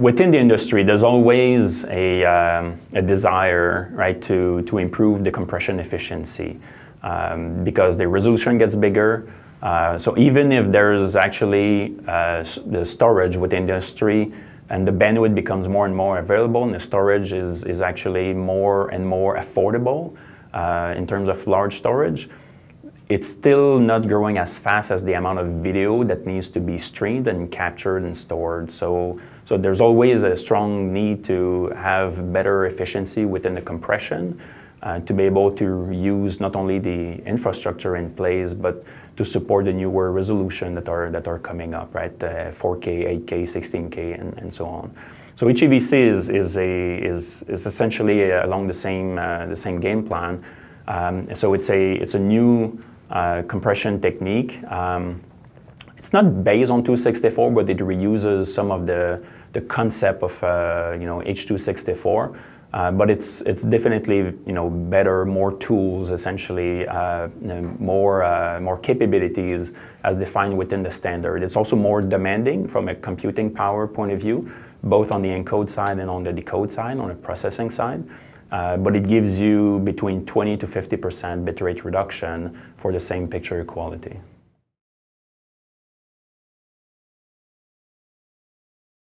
Within the industry, there's always a, um, a desire, right, to, to improve the compression efficiency um, because the resolution gets bigger. Uh, so even if there's actually uh, the storage within the industry and the bandwidth becomes more and more available and the storage is, is actually more and more affordable uh, in terms of large storage, it's still not growing as fast as the amount of video that needs to be streamed and captured and stored. So, so there's always a strong need to have better efficiency within the compression uh, to be able to use not only the infrastructure in place, but to support the newer resolution that are, that are coming up, right? Uh, 4K, 8K, 16K, and, and so on. So HEVC is, is, a, is, is essentially along the same, uh, the same game plan. Um, so it's a, it's a new uh, compression technique. Um, it's not based on 264, but it reuses some of the, the concept of uh, you know H264. Uh, but it's it's definitely you know better, more tools, essentially, uh, more uh, more capabilities as defined within the standard. It's also more demanding from a computing power point of view, both on the encode side and on the decode side, on the processing side. Uh, but it gives you between 20 to 50% bitrate reduction for the same picture quality.